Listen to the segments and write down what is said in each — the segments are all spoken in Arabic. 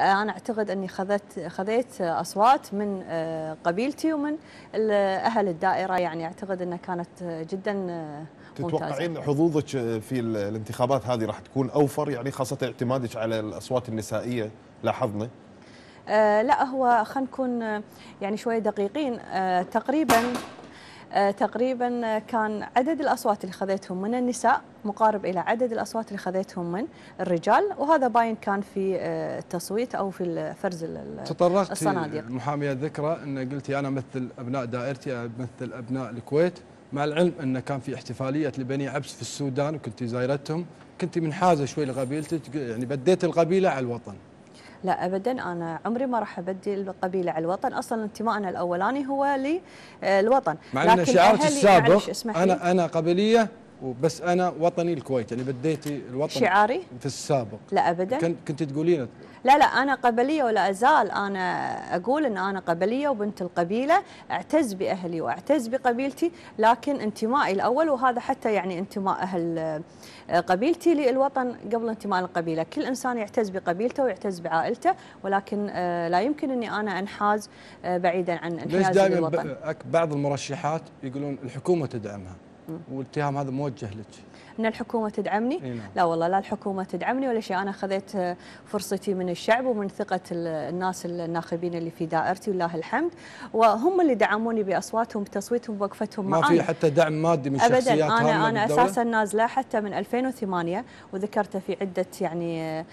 أنا أعتقد أني خذت خذيت أصوات من قبيلتي ومن أهل الدائرة يعني أعتقد إنها كانت جدا ممتازة. تتوقعين حظوظك في الانتخابات هذه راح تكون أوفر؟ يعني خاصة اعتمادك على الأصوات النسائية لاحظنا آه لا هو خلينا نكون يعني شوية دقيقين. آه تقريبا آه تقريبا كان عدد الأصوات اللي خذيتهم من النساء مقارب إلى عدد الأصوات اللي خذيتهم من الرجال وهذا باين كان في التصويت أو في فرز تطرقت الصناديق. محامية ذكرى إن قلتي أنا أمثل أبناء دائرتي أمثل أبناء الكويت. مع العلم إن كان في احتفالية لبني عبس في السودان وكنت زايرتهم كنت منحازة شوي لقبيلتك يعني بديت القبيلة على الوطن. لا ابدا أنا عمري ما راح أبدي القبيلة على الوطن. أصلا انتمائنا الأولاني هو للوطن. مع إن شعارك السابق أنا أنا قبليه وبس أنا وطني الكويت يعني بديتي الوطن شعاري؟ في السابق. لا ابدا. كنت تقولين؟ لا لا أنا قبلية ولا أزال أنا أقول إن أنا قبلية وبنت القبيلة أعتز بأهلي وأعتز بقبيلتي لكن انتمائي الأول وهذا حتى يعني انتماء أهل قبيلتي للوطن قبل انتماء القبيلة، كل إنسان يعتز بقبيلته ويعتز بعائلته ولكن لا يمكن إني أنا أنحاز بعيدا عن انحيازي للوطن. ليش دائما بعض المرشحات يقولون الحكومة تدعمها؟ والاتهام هذا موجه لك؟ ان الحكومة تدعمني؟ إيه نعم. لا والله لا الحكومة تدعمني ولا شيء. أنا خذيت فرصتي من الشعب ومن ثقة الناس الناخبين اللي في دائرتي ولله الحمد. وهم اللي دعموني بأصواتهم بتصويتهم بوقفتهم ما في حتى دعم مادي من ابدا. شخصيات أنا أنا أساسا نازلة حتى من 2008 وذكرته في عدة يعني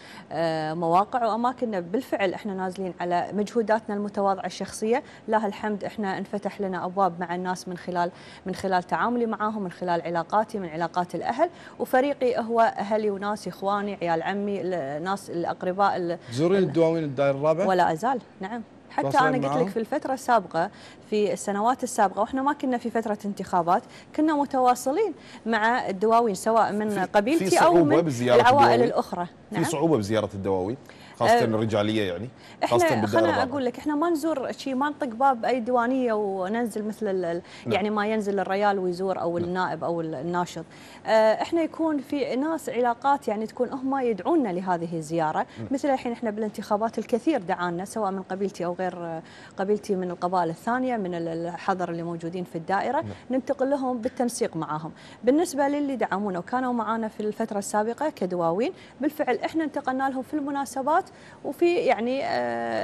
مواقع وأماكن. بالفعل إحنا نازلين على مجهوداتنا المتواضعة الشخصية. لله الحمد إحنا انفتح لنا أبواب مع الناس من خلال من خلال تعاملي معاهم. من خلال علاقاتي من علاقات الأهل وفريقي هو أهلي وناسي إخواني عيال عمي الناس الأقرباء تزورين الدواوين الدائرة الرابعة؟ ولا أزال نعم. حتى أنا قلت لك في الفترة السابقة في السنوات السابقة وإحنا ما كنا في فترة انتخابات كنا متواصلين مع الدواوين سواء من قبيلتي أو من العوائل الأخرى. نعم؟ في صعوبة بزيارة الدواوين؟ خاصة الرجالية يعني إحنا خلينا أقول لك إحنا ما نزور شيء ما نطق باب أي ديوانية وننزل مثل نعم. يعني ما ينزل الريال ويزور أو نعم. النائب أو الناشط أه إحنا يكون في ناس علاقات يعني تكون هم يدعونا لهذه الزيارة نعم. مثل الحين إحنا بالانتخابات الكثير دعانا سواء من قبيلتي أو غير قبيلتي من القبائل الثانية من الحضر اللي موجودين في الدائرة نعم. ننتقل لهم بالتنسيق معاهم بالنسبة للي دعمونا وكانوا معنا في الفترة السابقة كدواوين بالفعل إحنا انتقلنا لهم في المناسبات وفي يعني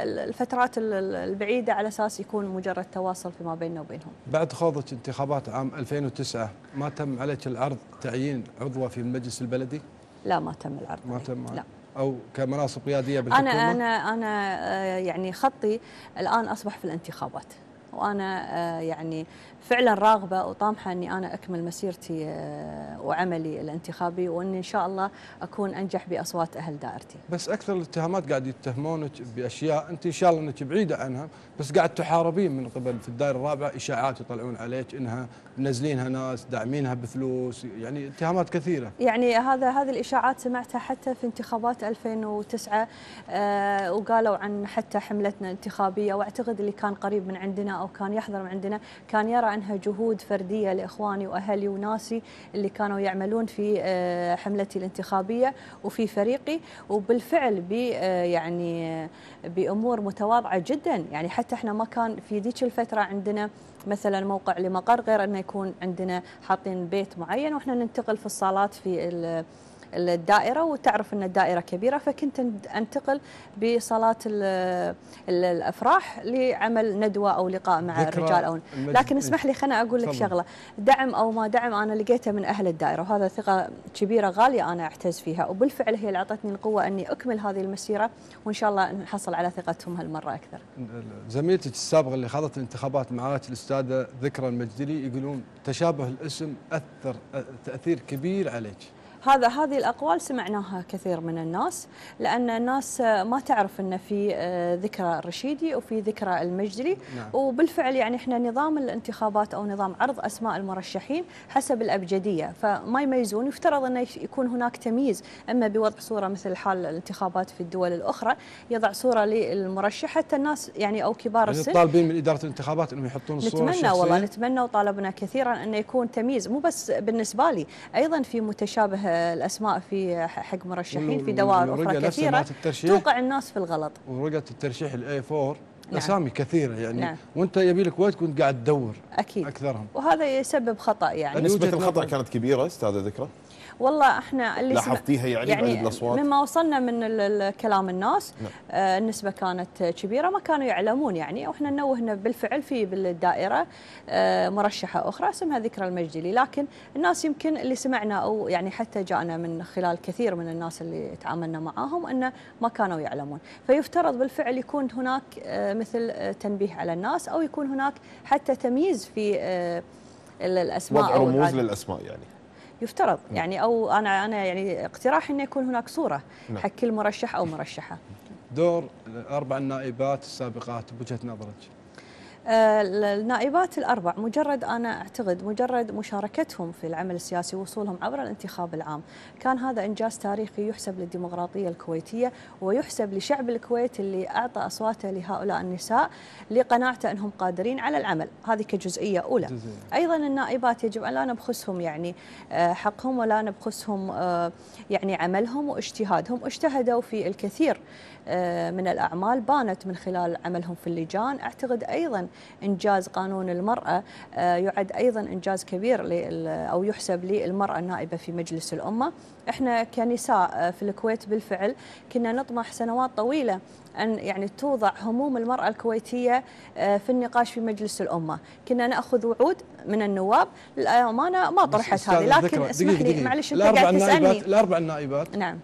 الفترات البعيدة على أساس يكون مجرد تواصل فيما بيننا وبينهم. بعد خوضك انتخابات عام 2009 ما تم عليك العرض تعيين عضوة في المجلس البلدي؟ لا ما تم العرض. ما تم. لا. أو كمناصب قيادية بالحكومة؟ أنا أنا أنا يعني خطي الآن أصبح في الانتخابات. وأنا يعني فعلا راغبة وطامحة إني أنا أكمل مسيرتي وعملي الانتخابي وإني إن شاء الله أكون أنجح بأصوات أهل دائرتي. بس أكثر الاتهامات قاعد يتهمونك بأشياء أنت إن شاء الله إنك بعيدة عنها بس قاعد تحاربين من قبل في الدائرة الرابعة إشاعات يطلعون عليك إنها منزلينها ناس داعمينها بفلوس يعني اتهامات كثيرة. يعني هذا هذه الإشاعات سمعتها حتى في انتخابات 2009 آه وقالوا عن حتى حملتنا الانتخابية وأعتقد اللي كان قريب من عندنا أو كان يحضر من عندنا كان يرى انها جهود فردية لإخواني وأهلي وناسي اللي كانوا يعملون في حملتي الانتخابية وفي فريقي. وبالفعل ب يعني بأمور متواضعة جدا. يعني حتى إحنا ما كان في ذيك الفترة عندنا مثلا موقع لمقر غير إنه يكون عندنا حاطين بيت معين وإحنا ننتقل في الصالات في الدائرة وتعرف أن الدائرة كبيرة فكنت أنتقل بصلاة الأفراح لعمل ندوة أو لقاء مع الرجال أو لكن اسمح لي خلنا أقول لك شغلة. دعم أو ما دعم أنا لقيته من أهل الدائرة وهذا ثقة كبيرة غالية أنا أعتز فيها. وبالفعل هي اللي أعطتني القوة أني أكمل هذه المسيرة وإن شاء الله نحصل على ثقتهم هالمرة أكثر. زميلتك السابقة اللي خاضت الانتخابات معك الأستاذة ذكرى المجدلي يقولون تشابه الاسم أثر تأثير كبير عليك. هذا هذه الأقوال سمعناها كثير من الناس لأن الناس ما تعرف إن في ذكرى الرشيدي وفي ذكرى المجدلي. نعم. وبالفعل يعني إحنا نظام الانتخابات أو نظام عرض أسماء المرشحين حسب الأبجدية. فما يميزون يفترض إنه يكون هناك تمييز. أما بوضع صورة مثل حال الانتخابات في الدول الأخرى يضع صورة للمرشح حتى الناس يعني أو كبار يعني السن طالبين من إدارة الانتخابات إنهم يحطون الصورة نتمنى والله نتمنى وطالبنا كثيرا إنه يكون تمييز. مو بس بالنسبة لي أيضا في متشابه آه، الأسماء في حق مرشحين في دوائر أخرى كثيرة توقع الناس في الغلط. ورقه الترشيح الآي 4 نعم. أسامي كثيرة يعني. نعم. وأنت يبي لك وقت كنت قاعد تدور أكيد. أكثرهم. وهذا يسبب خطأ يعني. نسبة الخطأ. كانت كبيرة استاذه ذكرى؟ والله إحنا اللي لاحظتيها يعني, يعني الأصوات مما وصلنا من كلام الناس نعم. آه، النسبة كانت كبيرة ما كانوا يعلمون يعني وإحنا نوهنا بالفعل في بالدائرة آه، مرشحة أخرى اسمها ذكرى المجدلي لكن الناس يمكن اللي سمعنا أو يعني حتى جاءنا من خلال كثير من الناس اللي تعاملنا معاهم أنه ما كانوا يعلمون فيفترض بالفعل يكون هناك آه، مثل آه، تنبيه على الناس أو يكون هناك حتى تمييز في آه، ال- الأسماء وضع رموز. للأسماء يعني يفترض يعني أو أنا أنا يعني اقتراحي إنه يكون هناك صورة نعم. حق كل مرشح أو مرشحة. دور الاربع النائبات السابقات بوجهة نظرك النائبات الأربع مجرد أنا أعتقد مجرد مشاركتهم في العمل السياسي ووصولهم عبر الانتخاب العام كان هذا إنجاز تاريخي يحسب للديمقراطية الكويتية ويحسب لشعب الكويت اللي أعطى أصواته لهؤلاء النساء لقناعته أنهم قادرين على العمل، هذه كجزئية أولى. جزئية. أيضا النائبات يجب أن لا نبخسهم يعني آه، حقهم ولا نبخسهم آه، يعني عملهم واجتهادهم اجتهدوا في الكثير آه، من الأعمال بانت من خلال عملهم في اللجان أعتقد أيضا إنجاز قانون المرأة. آه، يعد أيضا إنجاز كبير أو يحسب للمرأة النائبة في مجلس الأمة. إحنا كنساء آه، في الكويت بالفعل كنا نطمح سنوات طويلة أن يعني توضع هموم المرأة الكويتية آه، في النقاش في مجلس الأمة. كنا نأخذ وعود من النواب. للأمانة ما طرحت هذه لكن الذكرى، اسمح دقيقة- لي دقيقة. معلش أنت الأربع قاعد النائبات تسألني الأربع النائبات نعم.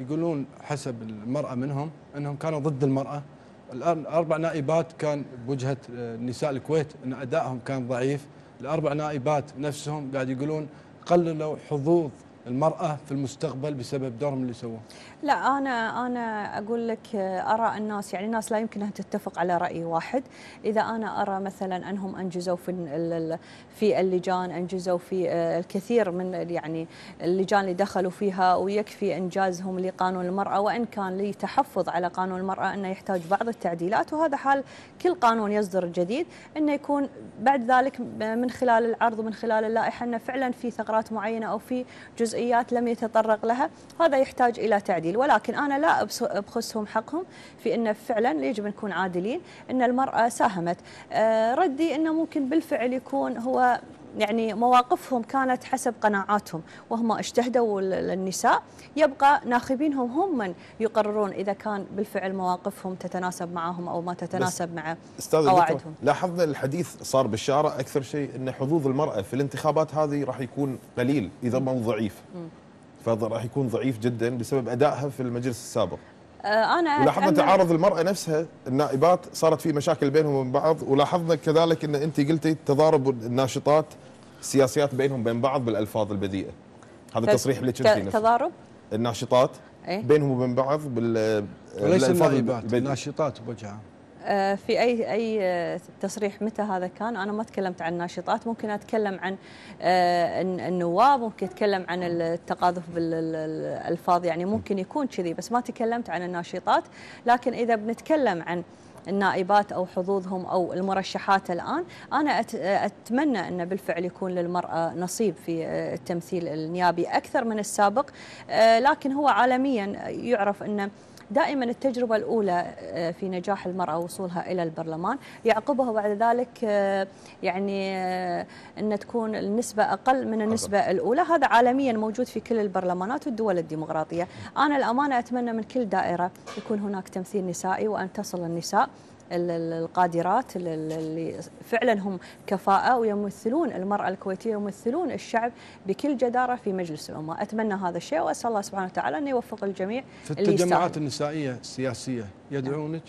يقولون حسب المرأة منهم أنهم كانوا ضد المرأة. الآن الأربع نائبات كان بوجهة آه، نساء الكويت أن أدائهم كان ضعيف. الأربع نائبات نفسهم قاعد يقولون قللوا حظوظ المرأة في المستقبل بسبب دورهم اللي سووه؟ لا أنا أنا أقول لك آه، اراء الناس يعني الناس لا يمكن ان تتفق على رأي واحد. إذا أنا أرى مثلا أنهم أنجزوا في في اللجان أنجزوا في آه، الكثير من يعني اللجان اللي دخلوا فيها ويكفي إنجازهم لقانون المرأة وإن كان لي تحفظ على قانون المرأة أنه يحتاج بعض التعديلات. وهذا حال كل قانون يصدر جديد إنه يكون بعد ذلك من خلال العرض ومن خلال اللائحة إنه فعلا في ثغرات معينة أو في جزئيات لم يتطرق لها هذا يحتاج إلى تعديل. ولكن أنا لا أبخسهم حقهم في انه فعلا يجب أن نكون عادلين إن المرأة ساهمت. آه، ردي إنه ممكن بالفعل يكون هو يعني مواقفهم كانت حسب قناعاتهم وهم اجتهدوا ال- النساء يبقى ناخبينهم هم من يقررون إذا كان بالفعل مواقفهم تتناسب معهم أو ما تتناسب مع قواعدهم. لاحظنا الحديث صار بالشارع. أكثر شيء إن حظوظ المرأة في الانتخابات هذه راح يكون قليل إذا ما ضعيف. فهذا راح يكون ضعيف جدا بسبب أدائها في المجلس السابق. أنا ولاحظنا أتأمل- تعارض المرأة نفسها النائبات صارت في مشاكل بينهم وبين بعض ولاحظنا كذلك إن انت قلتي تضارب الناشطات السياسيات بينهم وبين بعض بالألفاظ البذيئة. هذا تصريح اللي ت- قلتي نفسه تضارب؟ الناشطات إيه؟ بينهم وبين بعض بال وليس النائبات. الناشطات بوجه عام آه، في اي أي آه، تصريح متى هذا كان؟ أنا ما تكلمت عن الناشطات ممكن أتكلم عن آه، الن- النواب ممكن أتكلم عن التقاذف بالالفاظ يعني ممكن يكون كذي بس ما تكلمت عن الناشطات. لكن إذا بنتكلم عن النائبات أو حظوظهم أو المرشحات الآن أنا أتمنى ان بالفعل يكون للمرأة نصيب في آه، التمثيل النيابي أكثر من السابق. آه، لكن هو عالميا يعرف إنه دائما التجربة الأولى آه، في نجاح المرأة وصولها إلى البرلمان. يعقبها بعد ذلك آه، يعني آه، أن تكون النسبة أقل من النسبة الأولى. هذا عالميا موجود في كل البرلمانات والدول الديمقراطية. أنا الأمانة أتمنى من كل دائرة يكون هناك تمثيل نسائي وأن تصل النساء. ال- ال- القادرات ال- ال- اللي فعلا هم كفاءة ويمثلون المرأة الكويتية ويمثلون الشعب بكل جدارة في مجلس الأمة أتمنى هذا الشيء وأسأل الله سبحانه وتعالى أن يوفق الجميع في التجمعات. النسائية السياسية يدعونك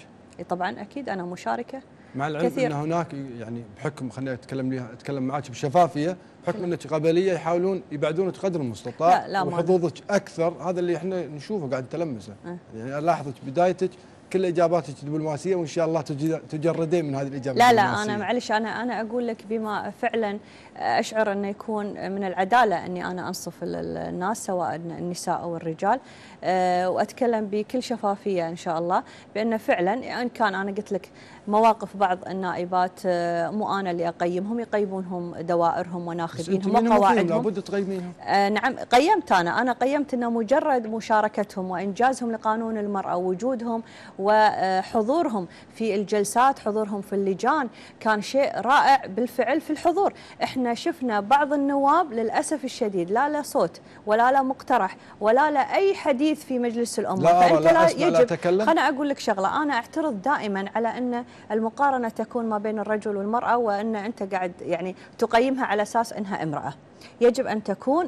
طبعا أكيد أنا مشاركة مع العلم كثير. أن هناك يعني بحكم خليني اتكلم لي أتكلم معك بشفافية بحكم أنك قبليه يحاولون يبعدونك قدر المستطاع لا، لا، وحظوظك أكثر هذا اللي إحنا نشوفه قاعد نتلمسه أه. يعني ألاحظك بدايتك كل اجاباتك دبلوماسيه وإن شاء الله تجردين من هذه الإجابة لا لا. أنا معلش أنا أنا أقول لك بما فعلا أشعر أنه يكون من العدالة أني أنا أنصف ال- ال- الناس سواء النساء أو الرجال أه، وأتكلم بكل شفافية إن شاء الله بأن فعلا إن كان أنا قلت لك مواقف بعض النائبات أه، مو أنا اللي اقيمهم يقيمونهم دوائرهم وناخبينهم وقواعدهم. لابد تقيمينهم آه، نعم قيمت أنا. أنا قيمت أن مجرد مشاركتهم وإنجازهم لقانون المرأة ووجودهم وحضورهم في الجلسات حضورهم في اللجان كان شيء رائع بالفعل في الحضور. إحنا شفنا بعض النواب للأسف الشديد لا له صوت ولا له مقترح ولا له أي حديث في مجلس الأمة. لا أرى، فأنت لا أسمع، لا. خلنا أقول لك شغلة أنا أعترض دائما على أن المقارنة تكون ما بين الرجل والمرأة وأن أنت قاعد يعني تقيمها على أساس أنها امرأة. يجب أن تكون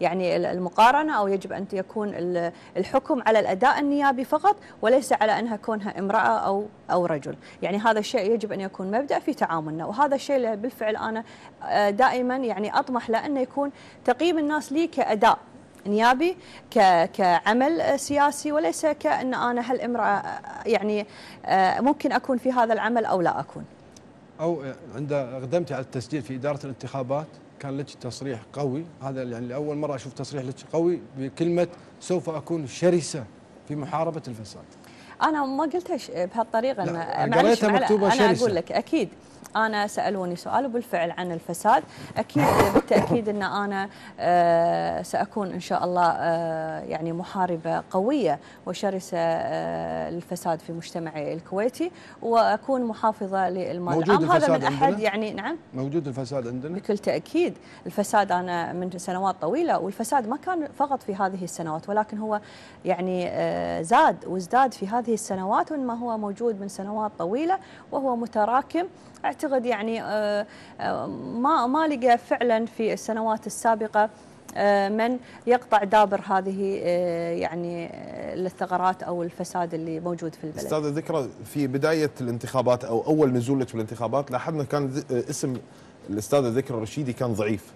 يعني ال- المقارنة أو يجب أن يكون ال- الحكم على الأداء النيابي فقط وليس على إنها كونها امرأة أو أو رجل، يعني هذا الشيء يجب أن يكون مبدأ في تعاملنا. وهذا الشيء اللي بالفعل أنا آه، دائما يعني أطمح لأنه يكون تقييم الناس لي كأداء. نيابي كعمل سياسي وليس كأن أنا هل امرأة يعني آه، ممكن أكون في هذا العمل أو لا أكون. أو عند اقدمتي على التسجيل في إدارة الانتخابات كان لك تصريح قوي. هذا يعني لأول مرة أشوف تصريح لك قوي بكلمة سوف أكون شرسة في محاربة الفساد. أنا ما قلتها بهالطريقة أنا قريتها مكتوبة أنا شرسة. أقول لك أكيد أنا سألوني سؤال وبالفعل عن الفساد أكيد بالتأكيد إن أنا آه، سأكون إن شاء الله آه، يعني محاربة قوية وشرسة آه، للفساد في مجتمعي الكويتي وأكون محافظة للمال موجود العام هذا من الفساد أحد عندنا؟ يعني نعم موجود الفساد عندنا بكل تأكيد الفساد أنا من سنوات طويلة والفساد ما كان فقط في هذه السنوات ولكن هو يعني زاد وازداد في هذه السنوات وإنما هو موجود من سنوات طويلة وهو متراكم. أعتقد يعني آه، آه، ما ما لقى فعلا في السنوات السابقة آه، من يقطع دابر هذه يعني الثغرات أو الفساد اللي موجود في البلد. أستاذة ذكرى في بداية الانتخابات أو أول نزول لك بالانتخابات لاحظنا كان اسم الأستاذة ذكرى الرشيدي كان ضعيف.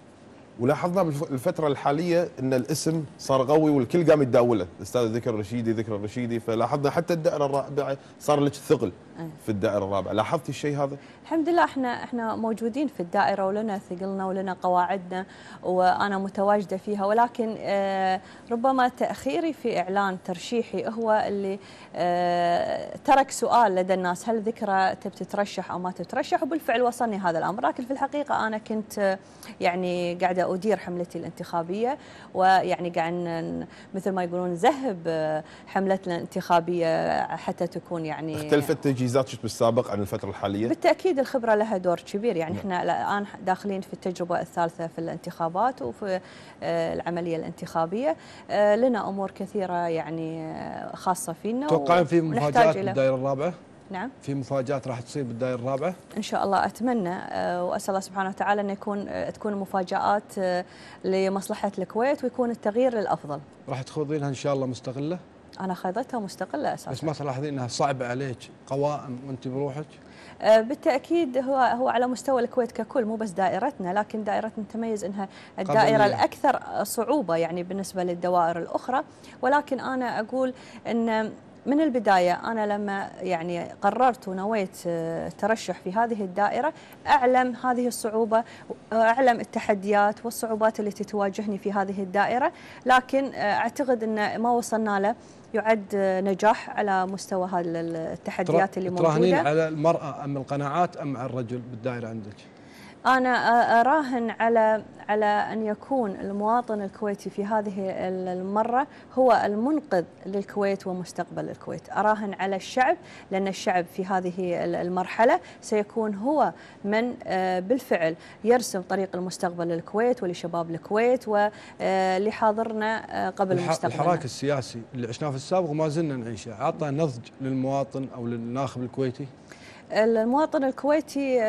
ولاحظنا بالفترة الحالية إن الاسم صار قوي والكل قام يتداوله الاستاذه ذكرى الرشيدي ذكرى الرشيدي فلاحظنا حتى الدائرة الرابعة صار لك ثقل. في الدائرة الرابعة. لاحظتي الشيء هذا؟ الحمد لله إحنا إحنا موجودين في الدائرة ولنا ثقلنا ولنا قواعدنا وأنا متواجدة فيها. ولكن آه، ربما تأخيري في إعلان ترشيحي هو اللي آه، ترك سؤال لدى الناس. هل ذكرى تبي تترشح أو ما تترشح؟ وبالفعل وصلني هذا الأمر. لكن في الحقيقة أنا كنت آه، يعني قاعدة أدير حملتي الانتخابية ويعني قاعد مثل ما يقولون آه، حملتنا الانتخابية حتى تكون يعني اختلفت تجهيزاتك بالسابق عن الفترة الحالية؟ بالتأكيد الخبرة لها دور كبير يعني إحنا الآن داخلين في التجربة الثالثة في الانتخابات وفي آه، العملية الانتخابية. آه، لنا أمور كثيرة يعني آه، خاصة فينا توقعين في مفاجآت بالدائرة الرابعة؟ نعم. في مفاجآت راح تصير بالدائرة الرابعة؟ إن شاء الله أتمنى وأسأل الله سبحانه وتعالى إن يكون تكون مفاجآت لمصلحة الكويت ويكون التغيير للأفضل. راح تخوضينها إن شاء الله مستقلة؟ أنا خاضتها مستقلة أساسا. بس ما تلاحظين إنها صعبة عليك قوائم وأنت بروحك؟ آه، بالتأكيد هو هو على مستوى الكويت ككل مو بس دائرتنا لكن دائرتنا تميز إنها الدائرة. الأكثر صعوبة يعني بالنسبة للدوائر الأخرى. ولكن أنا أقول إن من البداية أنا لما يعني قررت ونويت آه، الترشح في هذه الدائرة أعلم هذه الصعوبة واعلم التحديات والصعوبات التي تواجهني في هذه الدائرة. لكن آه، أعتقد إن ما وصلنا له يعد آه، نجاح على مستوى هذه التحديات اللي تراهنين موجوده على المرأة أم القناعات أم على الرجل بالدائرة عندك؟ أنا أراهن على على أن يكون المواطن الكويتي في هذه المرة هو المنقذ للكويت ومستقبل الكويت. أراهن على الشعب لأن الشعب في هذه المرحلة سيكون هو من بالفعل يرسم طريق المستقبل للكويت ولشباب الكويت ولحاضرنا قبل مستقبلنا. الحراك السياسي اللي عشناه في السابق وما زلنا نعيشه عطى نضج للمواطن أو للناخب الكويتي؟ المواطن الكويتي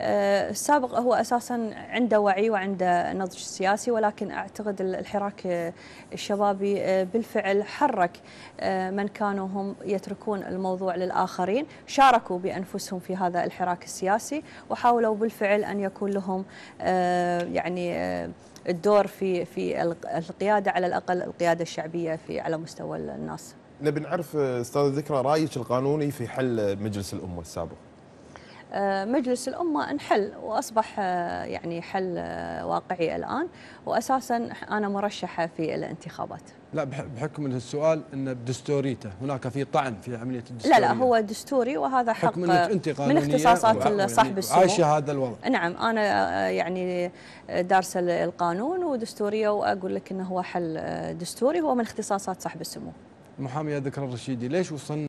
السابق هو أساسا عنده وعي وعنده نضج سياسي ولكن أعتقد الحراك آه، الشبابي آه، بالفعل حرك آه، من كانوا هم يتركون الموضوع للآخرين، شاركوا بأنفسهم في هذا الحراك السياسي وحاولوا بالفعل أن يكون لهم آه، يعني آه، الدور في في القيادة على الأقل القيادة الشعبية في على مستوى الناس. نبي نعرف آه، أستاذ ذكرى رأيك القانوني في حل مجلس الأمة السابق آه، مجلس الأمة انحل وأصبح آه، يعني حل آه، واقعي الآن. وأساسا أنا مرشحة في الانتخابات. لا بح- بحكم إن السؤال انه بدستوريته هناك في طعن في عملية لا الدستورية. لا هو دستوري وهذا حق من اختصاصات صاحب السمو. عايشة هذا الوضع. نعم أنا آه، يعني دارسة القانون ودستورية وأقول لك أنه هو حل آه، دستوري هو من اختصاصات صاحب السمو. محاميه ذكر الرشيدي ليش وصلنا؟